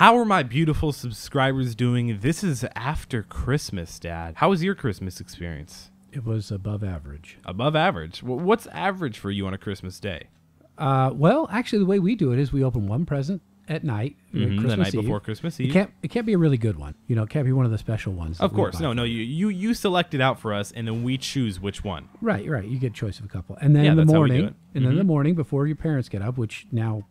How are my beautiful subscribers doing? This is after Christmas, Dad. How was your Christmas experience? It was above average. Above average. Wh- What's average for you on a Christmas day? Uh, well, actually, the way we do it is we open one present at night, uh, Mhm, Christmas the night Eve. before Christmas It Eve. can't. It can't be a really good one. You know, it can't be one of the special ones. Of course, no, no. You, you you select it out for us, and then we choose which one. Right, right. You get a choice of a couple, and then Yeah, in the that's how we do morning, it. and then in the morning before your parents get up, which now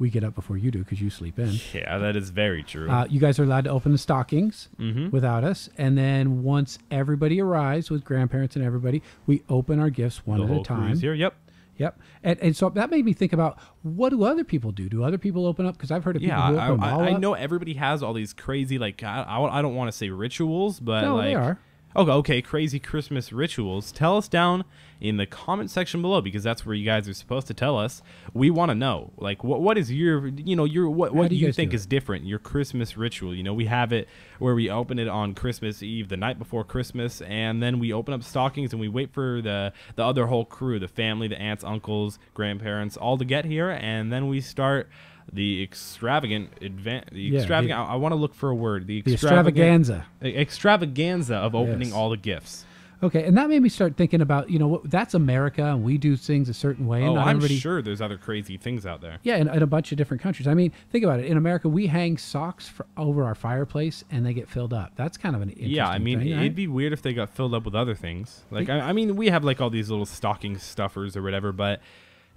we get up before you do because you sleep in. Yeah, that is very true. Uh, you guys are allowed to open the stockings Mhm. without us, and then once everybody arrives with grandparents and everybody, we open our gifts one the at a time. here. Yep. Yep, and and so that made me think about what do other people do? Do other people open up? Because I've heard of Yeah, people who I, open all I, I know everybody has all these crazy like I, I, I don't want to say rituals, but No, like they are. Okay, okay, crazy Christmas rituals. Tell us down in the comment section below because that's where you guys are supposed to tell us. We want to know, like, what what is your, you know, your what what do do you think is different? Your Christmas ritual. You know, we have it where we open it on Christmas Eve, the night before Christmas, and then we open up stockings and we wait for the the other whole crew, the family, the aunts, uncles, grandparents, all to get here, and then we start. The extravagant, advan- the Yeah, the- extravagant. I, I want to look for a word. The the extravaganza. extravaganza of opening Yes. all the gifts. Okay, and that made me start thinking about you know what that's America, and we do things a certain way. And Oh, I'm everybody, sure there's other crazy things out there. Yeah, in, in a bunch of different countries. I mean, think about it. In America, we hang socks for, over our fireplace, and they get filled up. That's kind of an interesting Yeah, I mean, thing, it'd right? be weird if they got filled up with other things. Like, I, I mean, we have like all these little stocking stuffers or whatever, but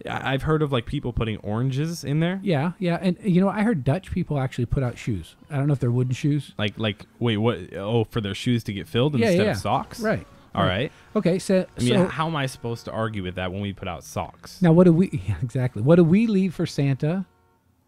I've heard of like people putting oranges in there. Yeah, yeah, and you know, I heard Dutch people actually put out shoes. I don't know if they're wooden shoes. Like, like, wait, what? Oh, for their shoes to get filled Yeah, instead yeah, of socks. Right. All right. Okay, so, I mean, so how am I supposed to argue with that when we put out socks? now what do we yeah, exactly? What do we leave for Santa?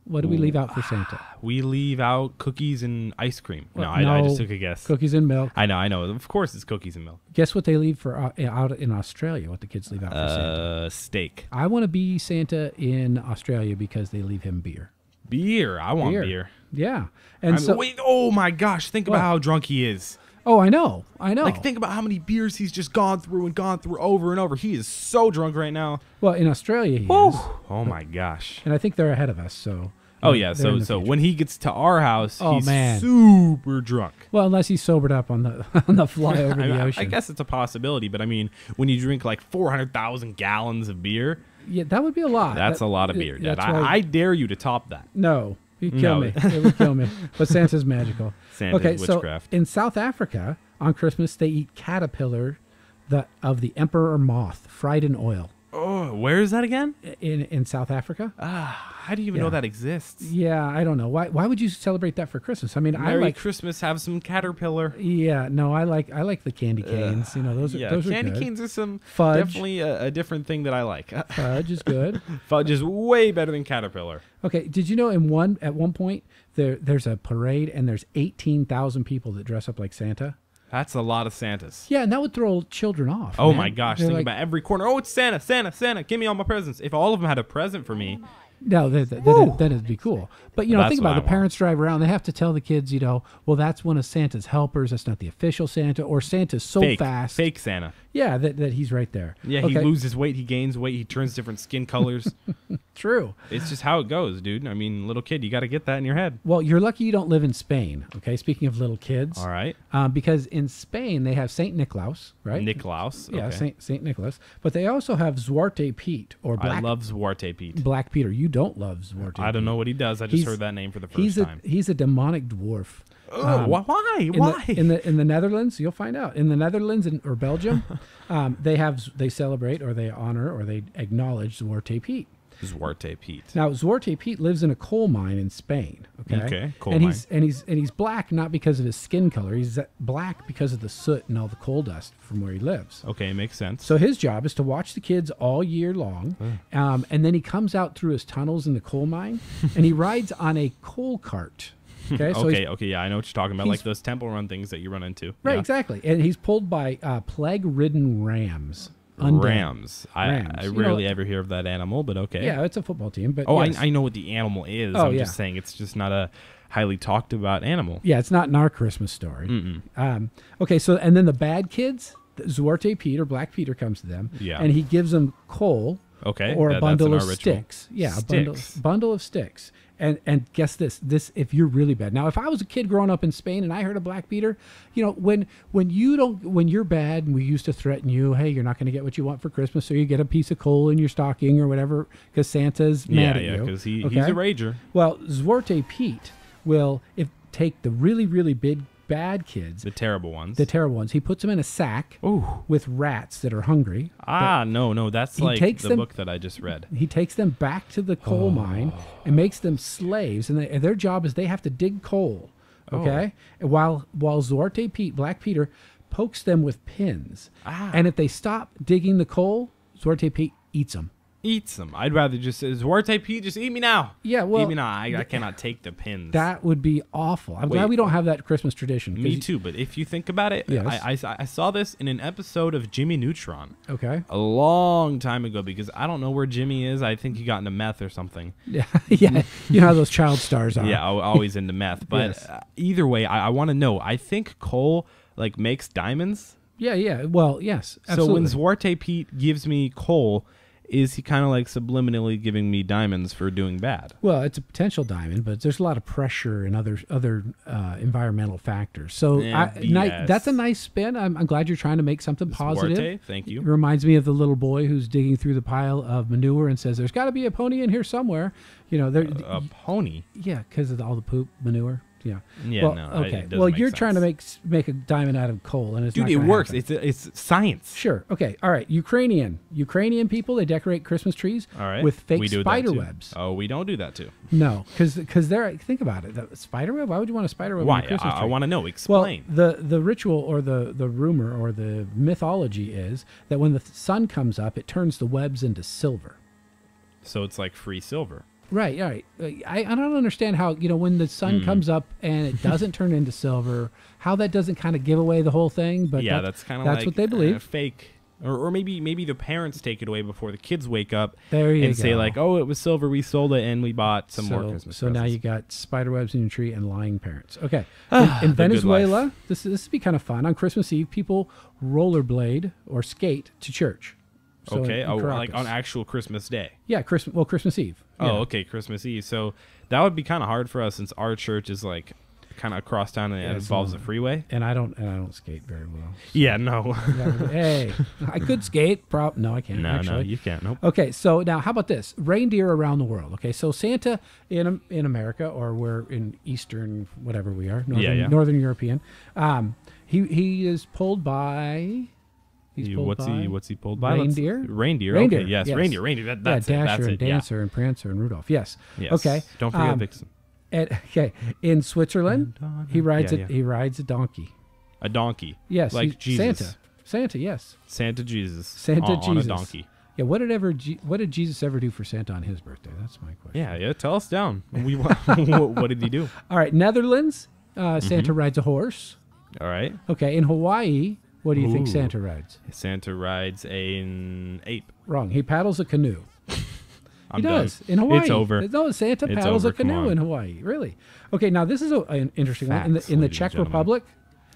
What do we leave out for Santa? We leave out cookies and ice cream. No, Well, I, I just took a guess. Cookies and milk. I know, I know. Of course, it's cookies and milk. Guess what they leave for uh, out in Australia? What the kids leave out for Santa? Uh, steak, I want to be Santa in Australia because they leave him beer. beer. I want Beer. beer. Yeah, and so wait, oh my gosh! Think What? about how drunk he is. Oh, I know, I know. Like, think about how many beers he's just gone through and gone through over and over. He is so drunk right now. well, in Australia he Woo. is, Oh my gosh. and I think they're ahead of us. So Oh yeah. So so future. when he gets to our house, Oh, he's man. super drunk. well, unless he's sobered up on the on the fly over I, the ocean. I guess it's a possibility, but I mean, when you drink like four hundred thousand gallons of beer, yeah, that would be a lot. that's That- a lot of beer. Dad. I, I dare you to top that. No, he'd kill No. me. It would kill me. But Santa's magical. Santa's okay, witchcraft. so in South Africa on Christmas they eat caterpillar, the of the emperor moth fried in oil. Oh, where is that again? In in South Africa. Ah, how do you even Yeah. know that exists? Yeah, I don't know why. Why would you celebrate that for Christmas? I mean, Merry I like. Christmas. Have some caterpillar. Yeah, no, I like I like the candy canes. you know, those are yeah, those candy are good. canes are some Fudge. definitely a, a different thing that I like. Fudge is good. Fudge is way better than caterpillar. Okay, did you know in one at one point there there's a parade and there's eighteen thousand people that dress up like Santa. That's a lot of Santas. Yeah, and that would throw children off. Oh man. my gosh! They're Think like, about every corner. Oh, it's Santa, Santa, Santa! Give me all my presents. If all of them had a present for me, No, that, that, that'd, that'd be cool. But you know, That's think about it. The parents drive around. They have to tell the kids, you know, well, that's one of Santa's helpers. That's not the official Santa, or Santa's so fake, fast. fake Santa. Yeah, that, that he's right there. Yeah, he loses weight, he gains weight, he turns different skin colors. True. it's just how it goes, dude. I mean, little kid, you got to get that in your head. Well, you're lucky you don't live in Spain. Okay, speaking of little kids, All right, um, because in Spain they have Saint Nicholas, right? Niklaus. Yeah, okay. Saint Saint Nicholas. But they also have Zwarte Piet or I love Zwarte Pete. Black Peter. You don't love Zwarte. I don't know what he does. I just He's- heard that name for the first He's time. he's a demonic dwarf. oh, um, wh- why? in Why? The, in the in the Netherlands, you'll find out. In the Netherlands and, or Belgium, um, they have they celebrate or they honor or they acknowledge Zwarte Piet. Zwarte Pete. Now Zwarte Pete lives in a coal mine in Spain. Okay, Okay, coal and mine. he's and he's and he's black not because of his skin color. He's black because of the soot and all the coal dust from where he lives. Okay, makes sense. So his job is to watch the kids all year long, um, and then he comes out through his tunnels in the coal mine, and he rides on a coal cart. Okay, so okay, okay, yeah, I know what you're talking about. Like those temple run things that you run into. Right, Yeah. exactly. And he's pulled by uh, plague-ridden rams. Undead. Rams. I, Rams. I You know- rarely ever hear of that animal, but okay. Yeah, it's a football team, but Oh, yes. I, I know what the animal is. Oh, I'm yeah. just saying it's just not a highly talked about animal. yeah, it's not in our Christmas story. Um, okay, so and then the bad kids, Zwarte Peter, Black Peter comes to them, Yeah. and he gives them coal Okay, or a bundle of sticks. Yeah, a bundle Sticks. bundle of sticks. And and guess this, this if you're really bad. Now, if I was a kid growing up in Spain and I heard a Black Peter, you know, when when you don't when you're bad and we used to threaten you, hey, you're not going to get what you want for Christmas, so you get a piece of coal in your stocking or whatever because Santa's Yeah, mad at yeah, you. because he, he's a rager. Well, Zwarte Pete will if take the really really big bad kids, The terrible ones. the terrible ones. He puts them in a sack Ooh. with rats that are hungry. Ah, no, no, that's like takes the them- book that I just read. He takes them back to the coal mine and makes them slaves, and, they, and their job is they have to dig coal. Okay, and while while Zwarte Pete, Black Peter, pokes them with pins, Ah. and if they stop digging the coal, Zwarte Pete eats them. Eats them. I'd rather just say, Zwarte Pete, just eat me now. Yeah, well, eat me now. I, I cannot take the pins. That would be awful. I'm glad we don't have that Christmas tradition. me too, but if you think about it, Yes. I, I, I saw this in an episode of Jimmy Neutron Okay. a long time ago because I don't know where Jimmy is. I think he got into meth or something. Yeah, yeah. You know how those child stars are. Yeah, al- always into meth. But Yes. uh, either way, I, I want to know. I think coal like makes diamonds. yeah, yeah. Well, yes. Absolutely. So when Zwarte Pete gives me coal, is he kind of like subliminally giving me diamonds for doing bad? Well, it's a potential diamond, but there's a lot of pressure and other other uh, environmental factors. So Yeah, I, ni- that's a nice spin. I'm, I'm glad you're trying to make something positive. Zwarte, thank you. It reminds me of the little boy who's digging through the pile of manure and says, "There's got to be a pony in here somewhere." You know, there. A pony. yeah, because of all the poop manure. Yeah. Yeah, well, no, okay. well, you're trying to make make a diamond out of coal, and it's Dude, it works. happen. It's it's science. Sure. Okay. All right. Ukrainian. Ukrainian people they decorate Christmas trees All right. with fake we do spider webs. Oh, we don't do that too. No, because because they're think about it. The spider web. Why would you want a spider web? on Why? Christmas I, I want to know. Explain. Well, the the ritual or the the rumor or the mythology is that when the sun comes up, it turns the webs into silver. so it's like free silver. Right, right. Uh, I, I don't understand how you know when the sun Hmm. comes up and it doesn't turn into silver, how that doesn't kind of give away the whole thing. But yeah, that- that's kind of that's like what they uh, believe. fake. Or, or maybe maybe the parents take it away before the kids wake up There you and say like, "Oh, it was silver. We sold it and we bought some so, more Christmas." so now you got spider webs in your tree and lying parents. Okay. In, in Venezuela, this this would be kind of fun. On Christmas Eve, people rollerblade or skate to church. So okay, in oh, like on actual Christmas Day. yeah, Christmas. Well, Christmas Eve. Oh, okay, Christmas Eve. So that would be kind of hard for us since our church is like kind of across town and Yeah, it involves a freeway. And I don't and I don't skate very well. Yeah, no, hey, I could skate. Prob no, I can't. no, actually. no, you can't. Nope. Okay, so now how about this? Reindeer around the world. Okay, so Santa in in America or we're in Eastern whatever we are, northern, yeah. northern European. Um, he he is pulled by. He's pulled what's by he? What's he pulled by? Let's- Reindeer? Reindeer. Reindeer, Okay, yes, yes. reindeer. Reindeer. That, that's yeah, it. Dasher That's and it. Yeah. Dancer and Prancer and Rudolph. Yes. Yes. Okay. Don't forget um, Vixen. And, okay, in Switzerland, he rides Yeah, a yeah. he rides a donkey. A donkey. Yes, Like Jesus. Santa. Santa, yes. Santa Jesus. Santa on, Jesus. on a donkey. Yeah. What did ever? What did Jesus ever do for Santa on his birthday? That's my question. Yeah, yeah. Tell us down. We what, what did he do? All right, Netherlands. Uh, Santa Mm-hmm. rides a horse. All right. Okay, in Hawaii, what do you think Santa rides? Santa rides a- an ape. Wrong. He paddles a canoe. I'm he done. does in Hawaii. It's over. No, Santa It's paddles over, a canoe in Hawaii. Really? Okay, now this is a, an interesting one. In the in the Czech. Republic,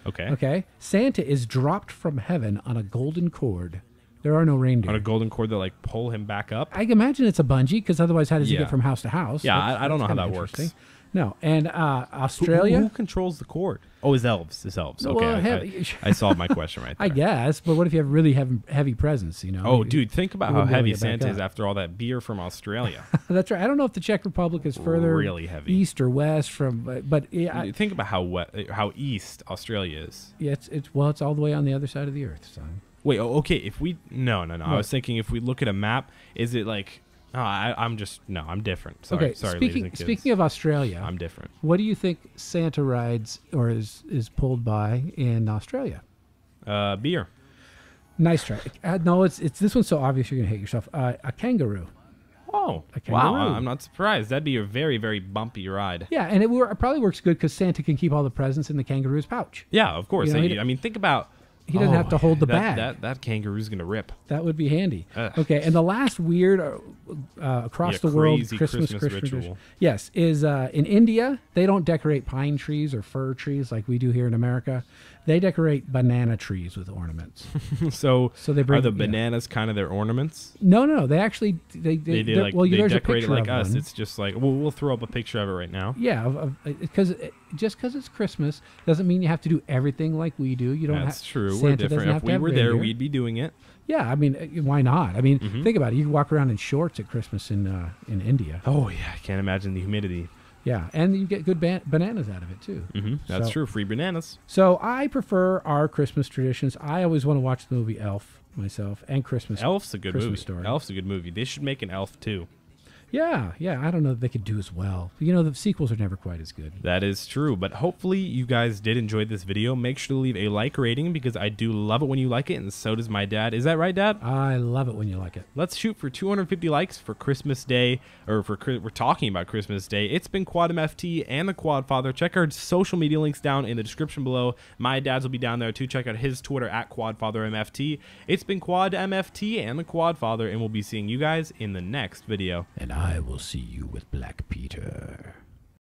Okay. okay, Santa is dropped from heaven on a golden cord. There are no reindeer. On a golden cord that like pull him back up. I imagine it's a bungee because otherwise, how does he get from house to house? Yeah, That's- I- I don't know how that works. No, and uh, Australia. Who, who controls the court? Oh, it's elves. It's elves. Okay. well, I- I, I solved my question right there. I guess, but what if you have really heavy, heavy presents? You know. Oh, You- dude, think about how wouldn't be able heavy to get back Santa is after all that beer from Australia. That's right. I don't know if the Czech Republic is further Really heavy. east or west from, but, but yeah, I, think about how we- how east Australia is. yeah, it's it's well, it's all the way on the other side of the earth, son. Wait, oh, okay. If we no, no, no. I was thinking if we look at a map, is it like? Oh, I, I'm just no. I'm different. Sorry, okay, sorry, speaking speaking of Australia, I'm different. what do you think Santa rides or is is pulled by in Australia? Uh, beer. Nice try. Uh, no, it's it's this one's so obvious you're gonna hate yourself. Uh, a kangaroo. Oh, A wow! I'm not surprised. That'd be a very, very bumpy ride. Yeah, and it, it probably works good because Santa can keep all the presents in the kangaroo's pouch. Yeah, of course. You know, I, mean, think about. He doesn't have to hold the that, bag. That that kangaroo's gonna rip. That would be handy. Ugh. Okay, and the last weird uh, uh, across Yeah, the world Christmas, Christmas Christmas ritual. Yes, is uh, in India they don't decorate pine trees or fir trees like we do here in America. They decorate banana trees with ornaments. so, So they bring- are the yeah. bananas kind of their ornaments? no, no, they actually they they, They like well, they there's a decorate it picture like us. one. It's just like we'll, we'll throw up a picture of it right now. Yeah, because just because it's Christmas doesn't mean you have to do everything like we do. You don't. That's ha- true. Santa we're different. If we were there, reindeer. we'd be doing it. Yeah, I mean, uh, why not? I mean, Mhm. think about it. You can walk around in shorts at Christmas in uh, in India. Oh yeah, I can't imagine the humidity. Yeah, and you get good ban- bananas out of it two. hmm That's So- true. Free bananas. So I prefer our Christmas traditions. I always want to watch the movie Elf myself and Christmas. Elf's a good Christmas movie. Story. Elf's a good movie. They should make an Elf too. Yeah, yeah. I don't know if they could do as well. You know, the sequels are never quite as good. That is true, but hopefully you guys did enjoy this video. Make sure to leave a like rating because I do love it when you like it, and so does my dad. Is that right, Dad? I love it when you like it. Let's shoot for 250 likes for Christmas Day, or for we're talking about Christmas Day. It's been Quad MFT and the Quad Father. Check our social media links down in the description below. My dad's will be down there too. Check out his Twitter at Quad Father MFT. It's been Quad MFT and the Quad Father, and we'll be seeing you guys in the next video. And I will see you with Black Peter.